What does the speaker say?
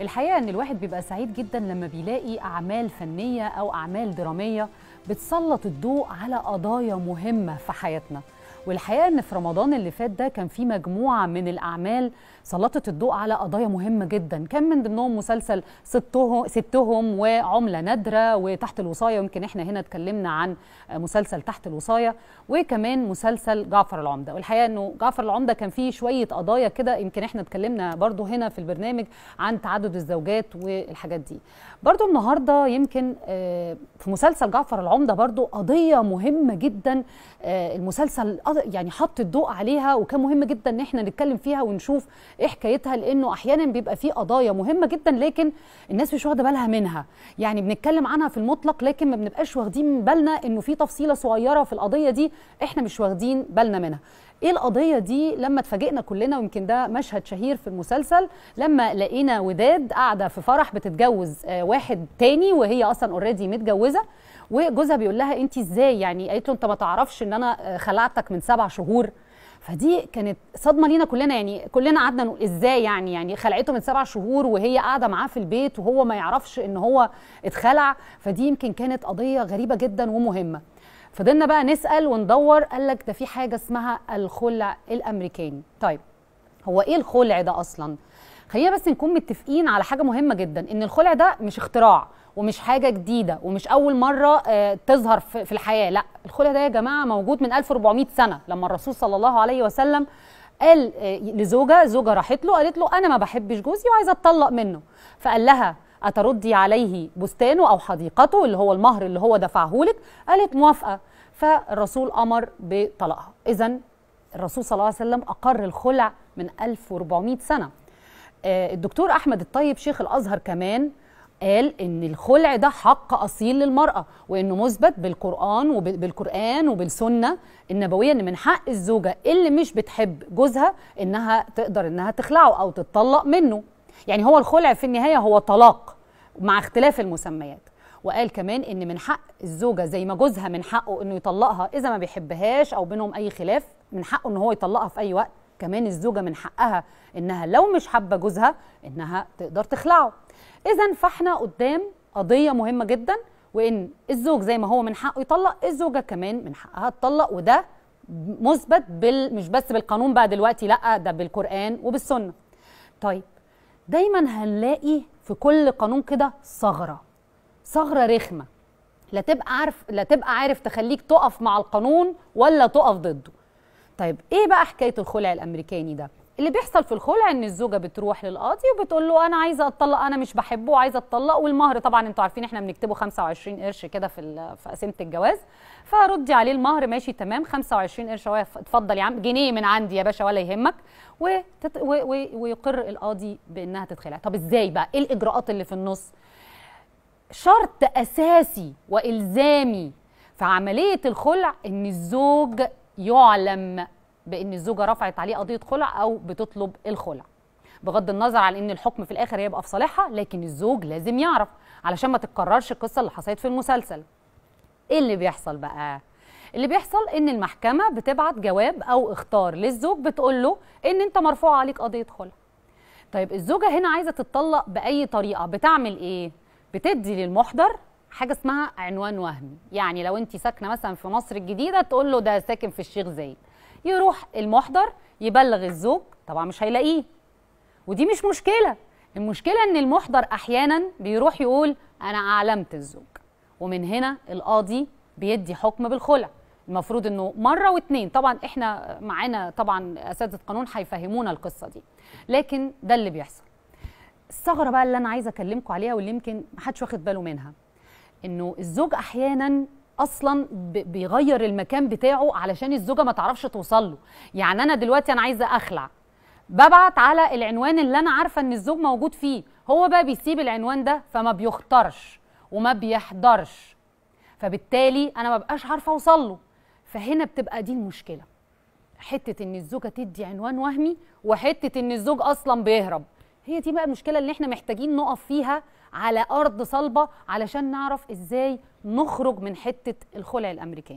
الحقيقة إن الواحد بيبقى سعيد جدا لما بيلاقي أعمال فنية أو أعمال درامية بتسلط الضوء على قضايا مهمة في حياتنا. والحقيقة إن في رمضان اللي فات ده كان في مجموعة من الأعمال سلطت الضوء على قضايا مهمة جدا. كان من ضمنهم مسلسل ستهم ستهم وعملة نادرة وتحت الوصاية يمكن إحنا هنا اتكلمنا عن مسلسل تحت الوصاية وكمان مسلسل جعفر العمدة. والحقيقة إنه جعفر العمدة كان فيه شوية قضايا كده يمكن إحنا اتكلمنا برضو هنا في البرنامج عن تعدد الزوجات والحاجات دي. برضو النهارده يمكن في مسلسل جعفر العمدة برضو قضية مهمة جدا المسلسل يعني حط الضوء عليها وكان مهم جدا إن إحنا نتكلم فيها ونشوف إيه حكايتها لأنه أحيانا بيبقى في قضايا مهمة جدا لكن الناس مش واخدة بالها منها. يعني بنتكلم عنها في المطلق لكن ما بنبقاش واخدين بالنا إنه في تفصيلة صغيرة في القضية دي إحنا مش واخدين بالنا منها. إيه القضية دي لما اتفاجئنا كلنا ويمكن ده مشهد شهير في المسلسل لما لقينا وداد قاعدة في فرح بتتجوز واحد تاني وهي أصلا اوريدي متجوزة. وجوزها بيقول لها انت إزاي؟ يعني قالت له أنت ما تعرفش إن أنا خلعتك من سبع شهور. فدي كانت صدمة لينا كلنا. يعني كلنا قعدنا نقول إزاي يعني؟ يعني خلعته من سبع شهور وهي قاعدة معاه في البيت وهو ما يعرفش إن هو اتخلع. فدي يمكن كانت قضية غريبة جدا ومهمة. فضلنا بقى نسأل وندور. قال لك ده في حاجة اسمها الخلع الأمريكاني. طيب هو إيه الخلع ده أصلا؟ خلينا بس نكون متفقين على حاجة مهمة جدا إن الخلع ده مش اختراع ومش حاجة جديدة ومش أول مرة آه تظهر في الحياة. لا الخلع ده يا جماعة موجود من 1400 سنة لما الرسول صلى الله عليه وسلم قال آه لزوجة زوجة راحت له قالت له أنا ما بحبش جوزي وعايزة أتطلق منه. فقال لها اتردي عليه بستانه أو حديقته اللي هو المهر اللي هو دفعه لك؟ قالت موافقة. فالرسول أمر بطلاقها اذا الرسول صلى الله عليه وسلم أقر الخلع من 1400 سنة. آه الدكتور أحمد الطيب شيخ الأزهر كمان قال إن الخلع ده حق أصيل للمرأة وإنه مثبت بالقرآن وبالقران وبالسنة النبوية إن من حق الزوجة اللي مش بتحب جوزها إنها تقدر إنها تخلعه أو تتطلق منه. يعني هو الخلع في النهاية هو طلاق مع اختلاف المسميات. وقال كمان إن من حق الزوجة زي ما جوزها من حقه إنه يطلقها إذا ما بيحبهاش أو بينهم أي خلاف من حقه إن هو يطلقها في أي وقت. كمان الزوجة من حقها إنها لو مش حابة جوزها إنها تقدر تخلعه. إذا فإحنا قدام قضية مهمة جدا وإن الزوج زي ما هو من حقه يطلق الزوجة كمان من حقها تطلق وده مثبت بال مش بس بالقانون بقى دلوقتي لأ ده بالقرآن وبالسنة. طيب دايما هنلاقي في كل قانون كده ثغرة ثغرة رخمة. لا تبقى عارف لا تبقى عارف تخليك تقف مع القانون ولا تقف ضده. طيب إيه بقى حكاية الخلع الأمريكاني ده؟ اللي بيحصل في الخلع إن الزوجة بتروح للقاضي وبتقول له أنا عايزة أتطلق أنا مش بحبه وعايزة اتطلق والمهر طبعا أنتوا عارفين إحنا بنكتبه 25 قرش كده في في قسيمه الجواز. فردي عليه المهر ماشي تمام 25 قرش. هو اتفضل يا عم جنيه من عندي يا باشا ولا يهمك. وتت... و... و... ويقر القاضي بإنها تتخلع. طب إزاي بقى؟ إيه الإجراءات اللي في النص؟ شرط أساسي وإلزامي في عملية الخلع إن الزوج يعلم بان الزوجه رفعت عليه قضيه خلع أو بتطلب الخلع. بغض النظر عن ان الحكم في الآخر هيبقى في صالحها لكن الزوج لازم يعرف علشان ما تتكررش القصة اللي حصلت في المسلسل. إيه اللي بيحصل بقى؟ اللي بيحصل إن المحكمة بتبعت جواب أو اختار للزوج بتقول له إن أنت مرفوع عليك قضية خلع. طيب الزوجة هنا عايزة تتطلق بأي طريقة؟ بتعمل إيه؟ بتدي للمحضر حاجة اسمها عنوان وهمي. يعني لو انت ساكنة مثلا في مصر الجديدة تقول له ده ساكن في الشيخ زايد. يروح المحضر يبلغ الزوج طبعا مش هيلاقيه. ودي مش مشكلة. المشكلة إن المحضر أحيانا بيروح يقول أنا أعلمت الزوج ومن هنا القاضي بيدي حكم بالخلع. المفروض إنه مرة واتنين. طبعا إحنا معانا طبعا أساتذة قانون هيفهمونا القصة دي. لكن ده اللي بيحصل. الثغرة بقى اللي أنا عايزة اكلمكم عليها واللي يمكن محدش واخد باله منها. إنه الزوج أحيانا أصلا بيغير المكان بتاعه علشان الزوجة ما تعرفش توصل له. يعني أنا دلوقتي أنا عايزة أخلع. ببعت على العنوان اللي أنا عارفة إن الزوج موجود فيه. هو بقى بيسيب العنوان ده فما بيختارش وما بيحضرش. فبالتالي أنا ما بقاش عارفة أوصل له. فهنا بتبقى دي المشكلة. حتة إن الزوجة تدي عنوان وهمي وحتة إن الزوج أصلا بيهرب. هي دي بقى المشكلة اللي إحنا محتاجين نقف فيها على أرض صلبة علشان نعرف إزاي نخرج من حتة الخلع الامريكاني